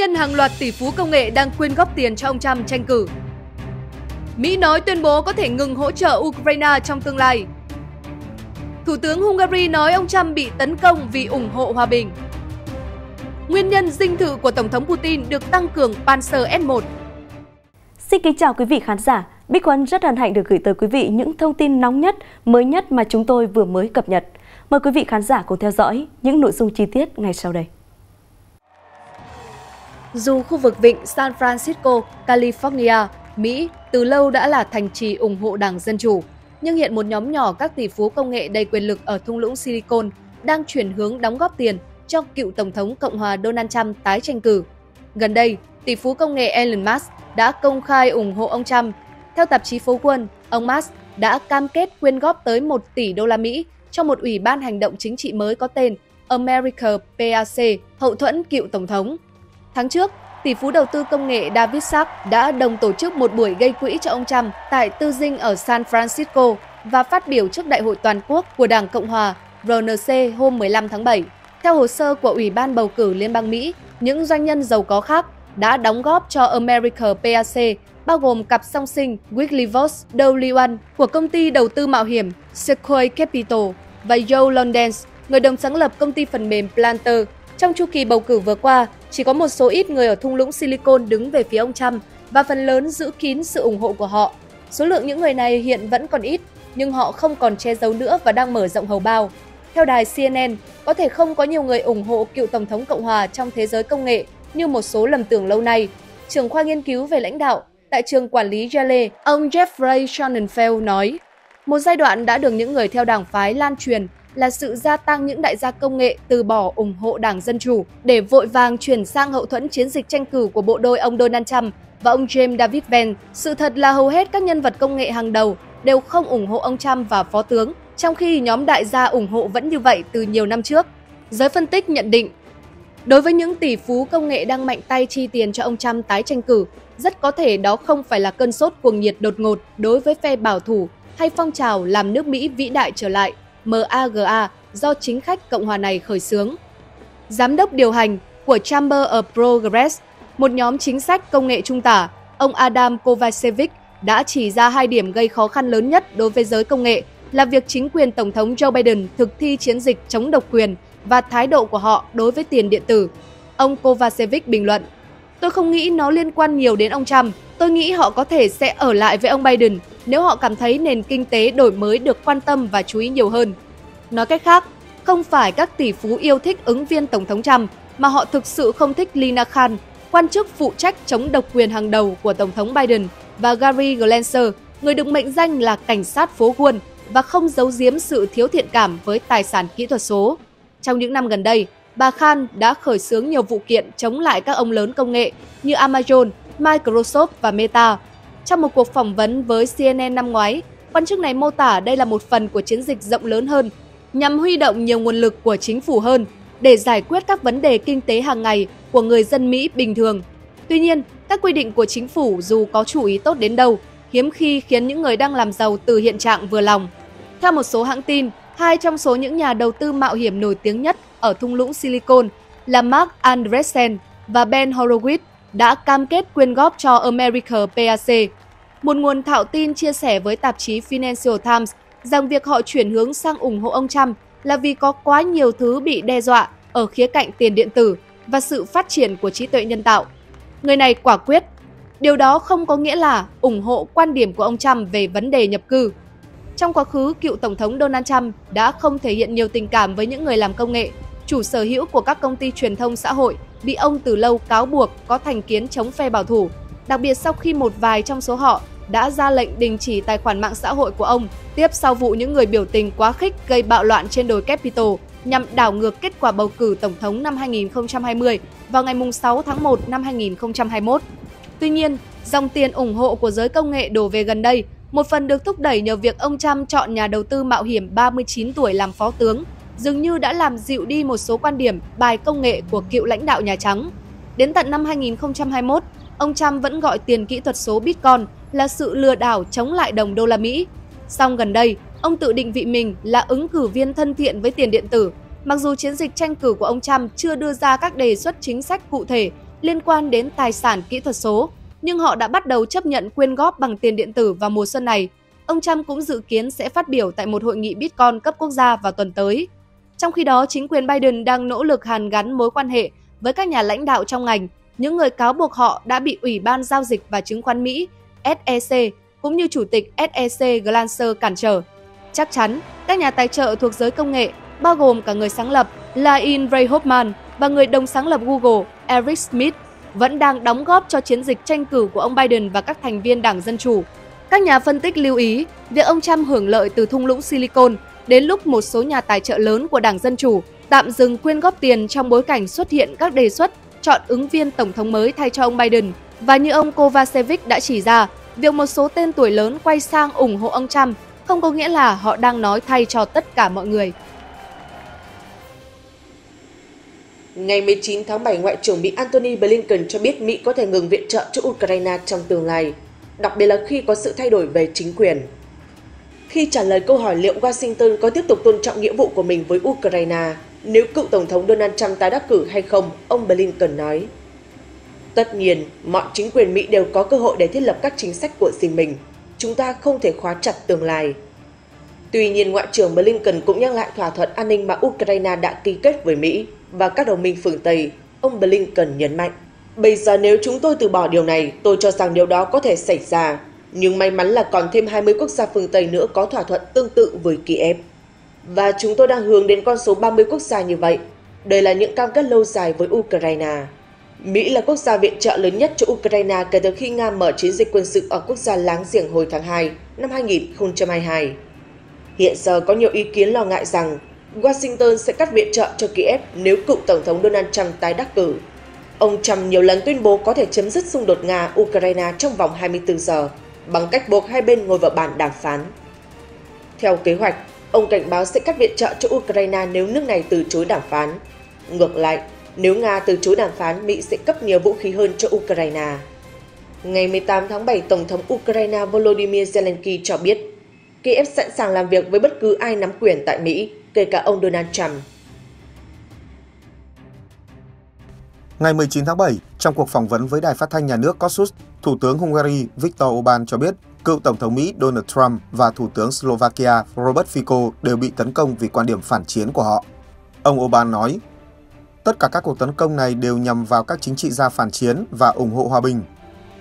nhân hàng loạt tỷ phú công nghệ đang quyên góp tiền cho ông Trump tranh cử. Mỹ nói tuyên bố có thể ngừng hỗ trợ Ukraine trong tương lai. Thủ tướng Hungary nói ông Trump bị tấn công vì ủng hộ hòa bình. Nguyên nhân dinh thự của Tổng thống Putin được tăng cường Panzer S1. Xin kính chào quý vị khán giả. Bích Quân rất hân hạnh được gửi tới quý vị những thông tin nóng nhất, mới nhất mà chúng tôi vừa mới cập nhật. Mời quý vị khán giả cùng theo dõi những nội dung chi tiết ngay sau đây. Dù khu vực vịnh San Francisco, California, Mỹ từ lâu đã là thành trì ủng hộ Đảng Dân Chủ, nhưng hiện một nhóm nhỏ các tỷ phú công nghệ đầy quyền lực ở thung lũng Silicon đang chuyển hướng đóng góp tiền cho cựu Tổng thống Cộng hòa Donald Trump tái tranh cử. Gần đây, tỷ phú công nghệ Elon Musk đã công khai ủng hộ ông Trump. Theo tạp chí Phố Quân, ông Musk đã cam kết quyên góp tới 1 tỷ đô la Mỹ cho một ủy ban hành động chính trị mới có tên America PAC, hậu thuẫn cựu Tổng thống. Tháng trước, tỷ phú đầu tư công nghệ David Sachs đã đồng tổ chức một buổi gây quỹ cho ông Trump tại tư dinh ở San Francisco và phát biểu trước Đại hội Toàn quốc của Đảng Cộng Hòa RNC hôm 15 tháng 7. Theo hồ sơ của Ủy ban bầu cử Liên bang Mỹ, những doanh nhân giàu có khác đã đóng góp cho America PAC, bao gồm cặp song sinh Wiglivos W1 của công ty đầu tư mạo hiểm Sequoia Capital và Joe Londens, người đồng sáng lập công ty phần mềm Planter. Trong chu kỳ bầu cử vừa qua, chỉ có một số ít người ở thung lũng Silicon đứng về phía ông Trump và phần lớn giữ kín sự ủng hộ của họ. Số lượng những người này hiện vẫn còn ít, nhưng họ không còn che giấu nữa và đang mở rộng hầu bao. Theo đài CNN, có thể không có nhiều người ủng hộ cựu Tổng thống Cộng hòa trong thế giới công nghệ như một số lầm tưởng lâu nay. Trưởng khoa nghiên cứu về lãnh đạo tại trường quản lý Yale, ông Jeffrey Sonnenfeld nói, một giai đoạn đã được những người theo đảng phái lan truyền là sự gia tăng những đại gia công nghệ từ bỏ ủng hộ Đảng Dân Chủ để vội vàng chuyển sang hậu thuẫn chiến dịch tranh cử của bộ đôi ông Donald Trump và ông James David Vance. Sự thật là hầu hết các nhân vật công nghệ hàng đầu đều không ủng hộ ông Trump và phó tướng, trong khi nhóm đại gia ủng hộ vẫn như vậy từ nhiều năm trước. Giới phân tích nhận định, đối với những tỷ phú công nghệ đang mạnh tay chi tiền cho ông Trump tái tranh cử, rất có thể đó không phải là cơn sốt cuồng nhiệt đột ngột đối với phe bảo thủ hay phong trào làm nước Mỹ vĩ đại trở lại MAGA do chính khách Cộng hòa này khởi xướng. Giám đốc điều hành của Chamber of Progress, một nhóm chính sách công nghệ trung tả, ông Adam Kovacevic đã chỉ ra hai điểm gây khó khăn lớn nhất đối với giới công nghệ là việc chính quyền Tổng thống Joe Biden thực thi chiến dịch chống độc quyền và thái độ của họ đối với tiền điện tử. Ông Kovacevic bình luận, Tôi không nghĩ nó liên quan nhiều đến ông Trump. Tôi nghĩ họ có thể sẽ ở lại với ông Biden nếu họ cảm thấy nền kinh tế đổi mới được quan tâm và chú ý nhiều hơn. Nói cách khác, không phải các tỷ phú yêu thích ứng viên Tổng thống Trump, mà họ thực sự không thích Lina Khan, quan chức phụ trách chống độc quyền hàng đầu của Tổng thống Biden, và Gary Glancer, người được mệnh danh là cảnh sát phố Wall và không giấu giếm sự thiếu thiện cảm với tài sản kỹ thuật số. Trong những năm gần đây, bà Khan đã khởi xướng nhiều vụ kiện chống lại các ông lớn công nghệ như Amazon, Microsoft và Meta. Trong một cuộc phỏng vấn với CNN năm ngoái, quan chức này mô tả đây là một phần của chiến dịch rộng lớn hơn nhằm huy động nhiều nguồn lực của chính phủ hơn để giải quyết các vấn đề kinh tế hàng ngày của người dân Mỹ bình thường. Tuy nhiên, các quy định của chính phủ dù có chủ ý tốt đến đâu, hiếm khi khiến những người đang làm giàu từ hiện trạng vừa lòng. Theo một số hãng tin, hai trong số những nhà đầu tư mạo hiểm nổi tiếng nhất ở thung lũng Silicon là Mark Andreessen và Ben Horowitz đã cam kết quyên góp cho America PAC. Một nguồn thạo tin chia sẻ với tạp chí Financial Times rằng việc họ chuyển hướng sang ủng hộ ông Trump là vì có quá nhiều thứ bị đe dọa ở khía cạnh tiền điện tử và sự phát triển của trí tuệ nhân tạo. Người này quả quyết, điều đó không có nghĩa là ủng hộ quan điểm của ông Trump về vấn đề nhập cư. Trong quá khứ, cựu Tổng thống Donald Trump đã không thể hiện nhiều tình cảm với những người làm công nghệ, chủ sở hữu của các công ty truyền thông xã hội bị ông từ lâu cáo buộc có thành kiến chống phe bảo thủ, đặc biệt sau khi một vài trong số họ đã ra lệnh đình chỉ tài khoản mạng xã hội của ông tiếp sau vụ những người biểu tình quá khích gây bạo loạn trên đồi Capitol nhằm đảo ngược kết quả bầu cử tổng thống năm 2020 vào ngày 6 tháng 1 năm 2021. Tuy nhiên, dòng tiền ủng hộ của giới công nghệ đổ về gần đây một phần được thúc đẩy nhờ việc ông Trump chọn nhà đầu tư mạo hiểm 39 tuổi làm phó tướng, dường như đã làm dịu đi một số quan điểm bài công nghệ của cựu lãnh đạo Nhà Trắng. Đến tận năm 2021, ông Trump vẫn gọi tiền kỹ thuật số Bitcoin là sự lừa đảo chống lại đồng đô la Mỹ. Song gần đây, ông tự định vị mình là ứng cử viên thân thiện với tiền điện tử, mặc dù chiến dịch tranh cử của ông Trump chưa đưa ra các đề xuất chính sách cụ thể liên quan đến tài sản kỹ thuật số, nhưng họ đã bắt đầu chấp nhận quyên góp bằng tiền điện tử vào mùa xuân này. Ông Trump cũng dự kiến sẽ phát biểu tại một hội nghị Bitcoin cấp quốc gia vào tuần tới. Trong khi đó, chính quyền Biden đang nỗ lực hàn gắn mối quan hệ với các nhà lãnh đạo trong ngành, những người cáo buộc họ đã bị Ủy ban Giao dịch và Chứng khoán Mỹ SEC cũng như Chủ tịch SEC Glancer cản trở. Chắc chắn, các nhà tài trợ thuộc giới công nghệ, bao gồm cả người sáng lập là In Ray Hoffman và người đồng sáng lập Google Eric Smith, vẫn đang đóng góp cho chiến dịch tranh cử của ông Biden và các thành viên Đảng Dân Chủ. Các nhà phân tích lưu ý, việc ông Trump hưởng lợi từ thung lũng Silicon đến lúc một số nhà tài trợ lớn của Đảng Dân Chủ tạm dừng quyên góp tiền trong bối cảnh xuất hiện các đề xuất chọn ứng viên tổng thống mới thay cho ông Biden. Và như ông Kovacevic đã chỉ ra, việc một số tên tuổi lớn quay sang ủng hộ ông Trump không có nghĩa là họ đang nói thay cho tất cả mọi người. Ngày 19 tháng 7, Ngoại trưởng Mỹ Antony Blinken cho biết Mỹ có thể ngừng viện trợ cho Ukraine trong tương lai, đặc biệt là khi có sự thay đổi về chính quyền. Khi trả lời câu hỏi liệu Washington có tiếp tục tôn trọng nghĩa vụ của mình với Ukraine nếu cựu Tổng thống Donald Trump tái đắc cử hay không, ông Blinken nói. Tất nhiên, mọi chính quyền Mỹ đều có cơ hội để thiết lập các chính sách của riêng mình. Chúng ta không thể khóa chặt tương lai. Tuy nhiên, Ngoại trưởng Blinken cũng nhắc lại thỏa thuận an ninh mà Ukraine đã ký kết với Mỹ và các đồng minh phương Tây. Ông Blinken nhấn mạnh. Bây giờ nếu chúng tôi từ bỏ điều này, tôi cho rằng điều đó có thể xảy ra. Nhưng may mắn là còn thêm 20 quốc gia phương Tây nữa có thỏa thuận tương tự với Kiev. Và chúng tôi đang hướng đến con số 30 quốc gia như vậy. Đây là những cam kết lâu dài với Ukraine. Mỹ là quốc gia viện trợ lớn nhất cho Ukraine kể từ khi Nga mở chiến dịch quân sự ở quốc gia láng giềng hồi tháng 2 năm 2022. Hiện giờ có nhiều ý kiến lo ngại rằng Washington sẽ cắt viện trợ cho Kiev nếu cựu Tổng thống Donald Trump tái đắc cử. Ông Trump nhiều lần tuyên bố có thể chấm dứt xung đột Nga-Ukraine trong vòng 24 giờ bằng cách buộc hai bên ngồi vào bàn đàm phán. Theo kế hoạch, ông cảnh báo sẽ cắt viện trợ cho Ukraine nếu nước này từ chối đàm phán. Ngược lại, nếu Nga từ chối đàm phán, Mỹ sẽ cấp nhiều vũ khí hơn cho Ukraine. Ngày 18 tháng 7, Tổng thống Ukraine Volodymyr Zelensky cho biết Kiev sẵn sàng làm việc với bất cứ ai nắm quyền tại Mỹ, kể cả ông Donald Trump. Ngày 19 tháng 7, trong cuộc phỏng vấn với đài phát thanh nhà nước Kossuth, Thủ tướng Hungary Viktor Orbán cho biết cựu Tổng thống Mỹ Donald Trump và Thủ tướng Slovakia Robert Fico đều bị tấn công vì quan điểm phản chiến của họ. Ông Orbán nói, tất cả các cuộc tấn công này đều nhằm vào các chính trị gia phản chiến và ủng hộ hòa bình.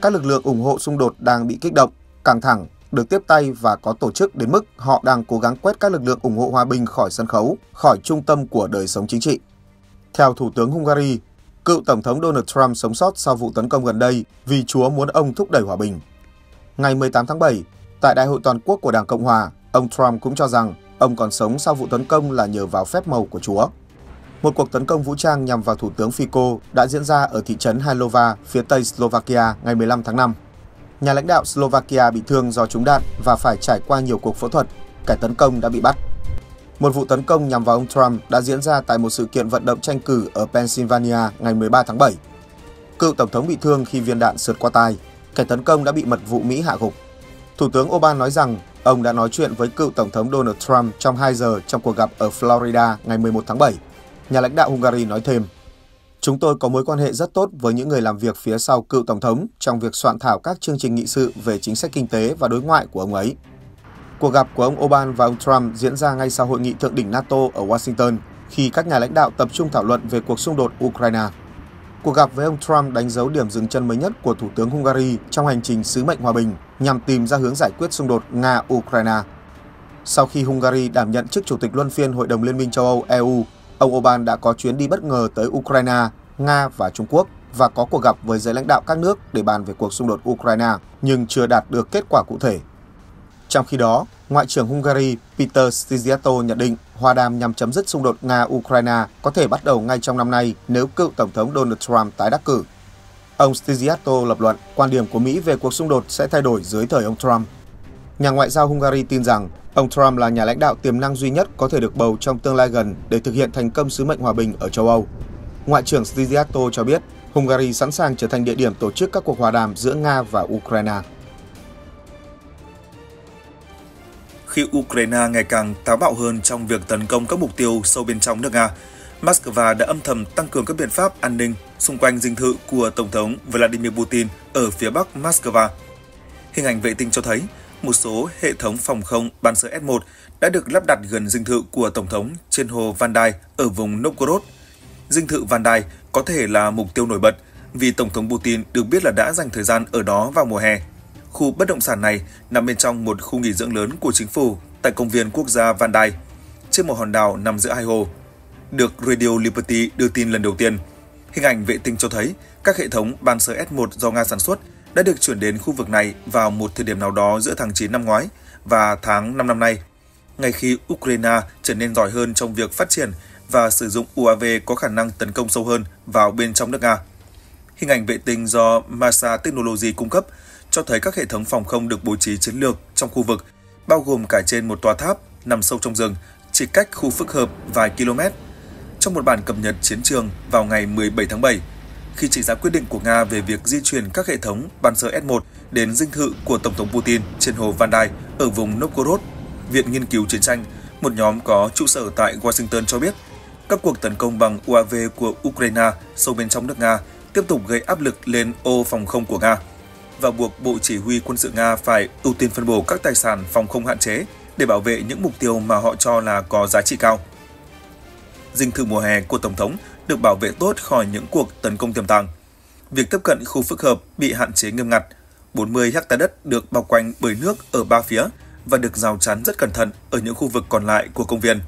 Các lực lượng ủng hộ xung đột đang bị kích động, căng thẳng, được tiếp tay và có tổ chức đến mức họ đang cố gắng quét các lực lượng ủng hộ hòa bình khỏi sân khấu, khỏi trung tâm của đời sống chính trị. Theo Thủ tướng Hungary, cựu Tổng thống Donald Trump sống sót sau vụ tấn công gần đây vì Chúa muốn ông thúc đẩy hòa bình. Ngày 18 tháng 7, tại Đại hội toàn quốc của Đảng Cộng Hòa, ông Trump cũng cho rằng ông còn sống sau vụ tấn công là nhờ vào phép màu của Chúa. Một cuộc tấn công vũ trang nhằm vào Thủ tướng Fico đã diễn ra ở thị trấn Hailova, phía tây Slovakia ngày 15 tháng 5. Nhà lãnh đạo Slovakia bị thương do trúng đạn và phải trải qua nhiều cuộc phẫu thuật. Kẻ tấn công đã bị bắt. Một vụ tấn công nhằm vào ông Trump đã diễn ra tại một sự kiện vận động tranh cử ở Pennsylvania ngày 13 tháng 7. Cựu tổng thống bị thương khi viên đạn sượt qua tai. Kẻ tấn công đã bị mật vụ Mỹ hạ gục. Thủ tướng Obama nói rằng ông đã nói chuyện với cựu tổng thống Donald Trump trong 2 giờ trong cuộc gặp ở Florida ngày 11 tháng 7. Nhà lãnh đạo Hungary nói thêm, Chúng tôi có mối quan hệ rất tốt với những người làm việc phía sau cựu tổng thống trong việc soạn thảo các chương trình nghị sự về chính sách kinh tế và đối ngoại của ông ấy. Cuộc gặp của ông Orbán và ông Trump diễn ra ngay sau hội nghị thượng đỉnh NATO ở Washington khi các nhà lãnh đạo tập trung thảo luận về cuộc xung đột Ukraine. Cuộc gặp với ông Trump đánh dấu điểm dừng chân mới nhất của Thủ tướng Hungary trong hành trình sứ mệnh hòa bình nhằm tìm ra hướng giải quyết xung đột Nga-Ukraine. Sau khi Hungary đảm nhận chức Chủ tịch luân phiên Hội đồng Liên minh châu Âu EU, ông Orbán đã có chuyến đi bất ngờ tới Ukraine, Nga và Trung Quốc và có cuộc gặp với giới lãnh đạo các nước để bàn về cuộc xung đột Ukraine, nhưng chưa đạt được kết quả cụ thể. Trong khi đó, Ngoại trưởng Hungary Peter Szijjarto nhận định hòa đàm nhằm chấm dứt xung đột Nga-Ukraine có thể bắt đầu ngay trong năm nay nếu cựu Tổng thống Donald Trump tái đắc cử. Ông Szijjarto lập luận quan điểm của Mỹ về cuộc xung đột sẽ thay đổi dưới thời ông Trump. Nhà ngoại giao Hungary tin rằng ông Trump là nhà lãnh đạo tiềm năng duy nhất có thể được bầu trong tương lai gần để thực hiện thành công sứ mệnh hòa bình ở châu Âu. Ngoại trưởng Szijjarto cho biết Hungary sẵn sàng trở thành địa điểm tổ chức các cuộc hòa đàm giữa Nga và Ukraine. Khi Ukraine ngày càng táo bạo hơn trong việc tấn công các mục tiêu sâu bên trong nước Nga. Moscow đã âm thầm tăng cường các biện pháp an ninh xung quanh dinh thự của Tổng thống Vladimir Putin ở phía bắc Moscow. Hình ảnh vệ tinh cho thấy, một số hệ thống phòng không Pantsir S-1 đã được lắp đặt gần dinh thự của Tổng thống trên hồ Vandai ở vùng Novgorod. Dinh thự Vandai có thể là mục tiêu nổi bật vì Tổng thống Putin được biết là đã dành thời gian ở đó vào mùa hè. Khu bất động sản này nằm bên trong một khu nghỉ dưỡng lớn của chính phủ tại công viên quốc gia Van Dai, trên một hòn đảo nằm giữa hai hồ. Được Radio Liberty đưa tin lần đầu tiên, hình ảnh vệ tinh cho thấy các hệ thống Pantsir S-1 do Nga sản xuất đã được chuyển đến khu vực này vào một thời điểm nào đó giữa tháng 9 năm ngoái và tháng 5 năm nay, ngay khi Ukraine trở nên giỏi hơn trong việc phát triển và sử dụng UAV có khả năng tấn công sâu hơn vào bên trong nước Nga. Hình ảnh vệ tinh do Masa Technology cung cấp cho thấy các hệ thống phòng không được bố trí chiến lược trong khu vực, bao gồm cả trên một tòa tháp nằm sâu trong rừng, chỉ cách khu phức hợp vài km. Trong một bản cập nhật chiến trường vào ngày 17 tháng 7, khi chỉ ra quyết định của Nga về việc di chuyển các hệ thống Pantsir S-1 đến dinh thự của Tổng thống Putin trên hồ Vandai ở vùng Novgorod, Viện Nghiên cứu Chiến tranh, một nhóm có trụ sở tại Washington cho biết các cuộc tấn công bằng UAV của Ukraine sâu bên trong nước Nga tiếp tục gây áp lực lên ô phòng không của Nga và buộc Bộ Chỉ huy quân sự Nga phải ưu tiên phân bổ các tài sản phòng không hạn chế để bảo vệ những mục tiêu mà họ cho là có giá trị cao. Dinh thự mùa hè của Tổng thống được bảo vệ tốt khỏi những cuộc tấn công tiềm tàng. Việc tiếp cận khu phức hợp bị hạn chế nghiêm ngặt. 40 hecta đất được bao quanh bởi nước ở ba phía và được rào chắn rất cẩn thận ở những khu vực còn lại của công viên.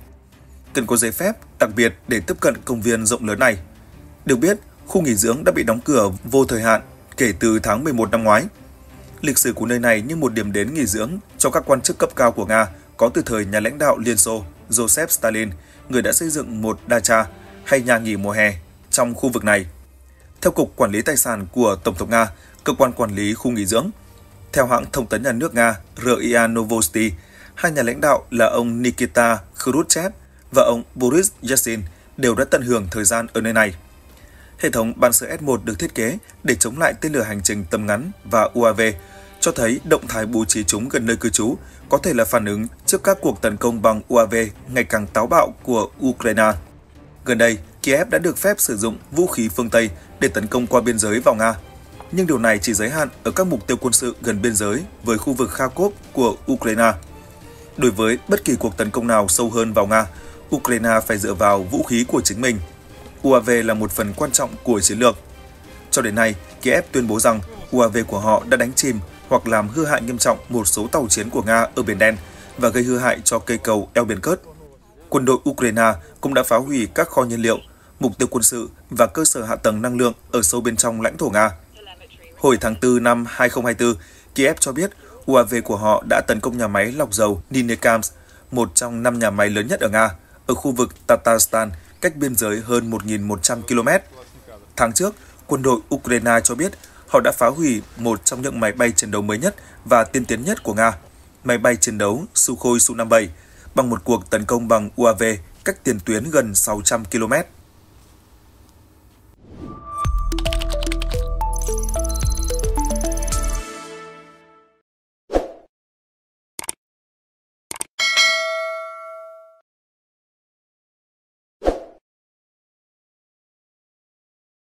Cần có giấy phép đặc biệt để tiếp cận công viên rộng lớn này. Được biết, khu nghỉ dưỡng đã bị đóng cửa vô thời hạn kể từ tháng 11 năm ngoái. Lịch sử của nơi này như một điểm đến nghỉ dưỡng cho các quan chức cấp cao của Nga có từ thời nhà lãnh đạo Liên Xô Joseph Stalin, người đã xây dựng một dacha hay nhà nghỉ mùa hè trong khu vực này. Theo Cục Quản lý Tài sản của Tổng thống Nga, cơ quan quản lý khu nghỉ dưỡng, theo hãng thông tấn nhà nước Nga RIA Novosti, hai nhà lãnh đạo là ông Nikita Khrushchev và ông Boris Yeltsin đều đã tận hưởng thời gian ở nơi này. Hệ thống Pantsir S-1 được thiết kế để chống lại tên lửa hành trình tầm ngắn và UAV, cho thấy động thái bố trí chúng gần nơi cư trú có thể là phản ứng trước các cuộc tấn công bằng UAV ngày càng táo bạo của Ukraine. Gần đây, Kiev đã được phép sử dụng vũ khí phương Tây để tấn công qua biên giới vào Nga. Nhưng điều này chỉ giới hạn ở các mục tiêu quân sự gần biên giới với khu vực Kharkov của Ukraine. Đối với bất kỳ cuộc tấn công nào sâu hơn vào Nga, Ukraine phải dựa vào vũ khí của chính mình. UAV là một phần quan trọng của chiến lược. Cho đến nay, Kiev tuyên bố rằng UAV của họ đã đánh chìm hoặc làm hư hại nghiêm trọng một số tàu chiến của Nga ở Biển Đen và gây hư hại cho cây cầu eo biển Kurt. quân đội Ukraine cũng đã phá hủy các kho nhiên liệu, mục tiêu quân sự và cơ sở hạ tầng năng lượng ở sâu bên trong lãnh thổ Nga. Hồi tháng 4 năm 2024, Kiev cho biết UAV của họ đã tấn công nhà máy lọc dầu Ninekams, một trong năm nhà máy lớn nhất ở Nga, ở khu vực Tatarstan, cách biên giới hơn 1.100 km. Tháng trước, quân đội Ukraine cho biết họ đã phá hủy một trong những máy bay chiến đấu mới nhất và tiên tiến nhất của Nga, máy bay chiến đấu Sukhoi Su-57, bằng một cuộc tấn công bằng UAV cách tiền tuyến gần 600 km.